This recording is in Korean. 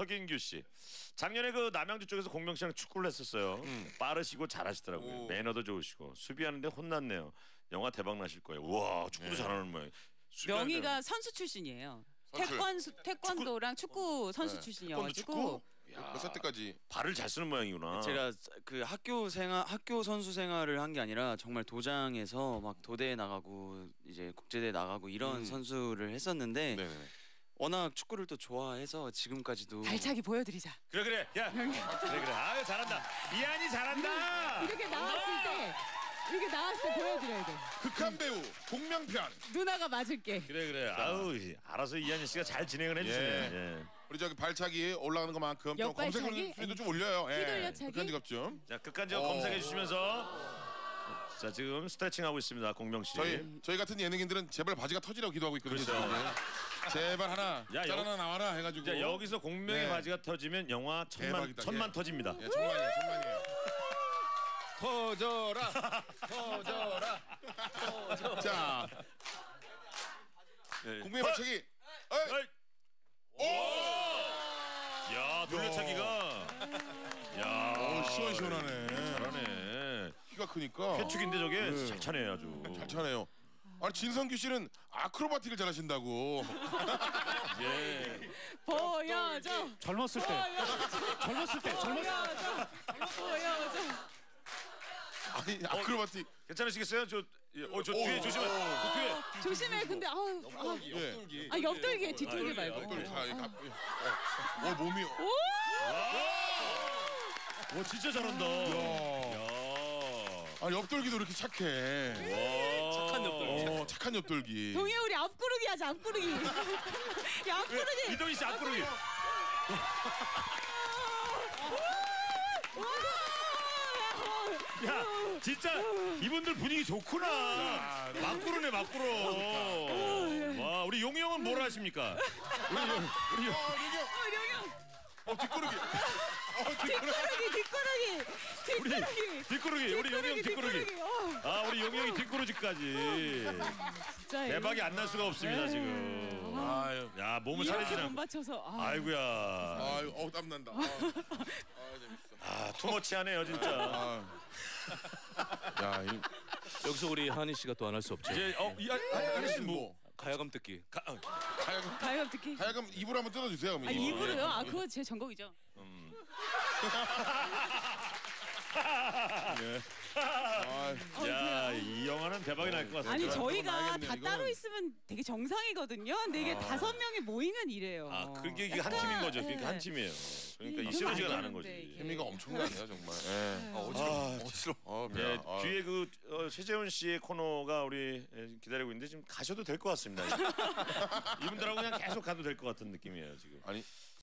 서긴규 씨. 작년에 그 남양주 쪽에서 공명 씨랑 축구를 했었어요. 빠르시고 잘하시더라고요. 오. 매너도 좋으시고 수비하는데 혼났네요. 영화 대박 나실 거예요. 우와 축구도 잘하는 모양. 명희가 선수 출신이에요. 태권수 태권도랑 축구 선수 출신이어가지고 축구? 몇살 때까지 발을 잘 쓰는 모양이구나. 제가 그 학교 생활 학교 선수 생활을 한 게 아니라 정말 도장에서 막 도대에 나가고 이제 국제대회 나가고 이런 선수를 했었는데 네네. 워낙 축구를 또 좋아해서 지금까지도 발차기 보여드리자. 그래 그래 야 그래 그래 아유 잘한다 이한이 잘한다 이렇게 나왔을 때 이렇게 나왔을 때 보여드려야 돼. 극한 배우 공명편 누나가 맞을게. 그래 그래 아우 알아서 이한이 씨가 잘 진행을 해주시네 예. 예. 우리 저기 발차기 올라가는 것만큼 좀 검색 역발차기? 수위도 좀 올려요. 예. 휘돌려차기? 극한 직업 좀. 자 끝까지 어. 검색해 주시면서 자 지금 스트레칭 하고 있습니다 공명 씨 저희 저희 같은 예능인들은 제발 바지가 터지라고 기도하고 있거든요. 그렇죠. 지금. 제발 하나 야, 짤 여- 하나 나와라 해가지고. 자 여기서 공명의 네. 바지가 터지면 영화 천만 대박이다, 천만 예. 터집니다 예, 천만이에요, 천만이에요. 터져라 터져라 자, 예. 공명의 발차기. 어이. 야 돌려차기가 야 오, 시원시원하네. 잘하네 키가 크니까. 해축인데 저게 네. 잘 차네 아주 잘 차네요. 아니 진성규 씨는 아크로바틱을 잘하신다고. 예. 보여줘. 젊었을 때 젊었을 때 젊었을 보여줘. 보여줘. 아니 아크로바틱. 괜찮으시겠어요? 저, 예, 어, 저 오, 뒤에 조심해. 오. 그 뒤에. 조심해. 근데 아우. 아, 예. 아 옆돌기 뒤돌기 아, 말고. 옆돌 자, 이 갑- 어, 어, 몸이. 와, 진짜 잘한다. 야. 야. 아 옆돌기도 이렇게 착해. 착한 옆돌. 어, 착한 옆돌기. 동해 우리 앞구르기 하자 앞구르기. 야 앞구르기. 이동희 씨 앞구르기. 야, 진짜 이분들 분위기 좋구나. 막구르네, 막구르. 와, 우리 용이 형은 뭘 하십니까? 우리 용, 우리 용. 어. 어. 어, 뒷구르기. 어, 뒷구르기. 뒷구르기 뒷구르기. 뒷구르기, 우리 용이 형 뒷구르기. 어, 아, 우리 용이 형이 뒷구르기까지. 진짜 대박이 안 날 수가 없습니다, 지금. 아유. 야, 몸을 이렇게 살리지 못 않고. 맞춰서. 아. 아이고야. 아유, 어우 땀 난다. 아, 아, 재밌어. 아, 투머치하네요, 진짜. 아. 야, 이 여기서 우리 한희 씨가 또 안 할 수 없죠. 이제 어, 이 아, 아, 하신 뭐 가야금 듣기. 가, 어, 가야금 가요 듣기. 가야금 입으로 한번 뜯어 주세요. 아 입으로요? 아 그거 제 전공이죠. 아, 야, 이 영화는 대박이 날 것 같습니다. 아니 저희가 알겠네, 다 이거는. 따로 있으면 되게 정상이거든요. 근데 이게 다섯 명이 모이면 이래요. 아, 그게 이게 한 약간, 팀인 거죠. 예. 한 팀이에요. 그러니까 이 시너지가 안 나는 거지. 이게. 케미가 엄청나네요, 정말. 예. 아, 어지러워 어지러워 어, 예. 아. 뒤에 그 어, 최재훈 씨의 코너가 우리 예, 기다리고 있는데 지금 가셔도 될 것 같습니다. 이분들하고 그냥 계속 가도 될 것 같은 느낌이에요 지금. 아니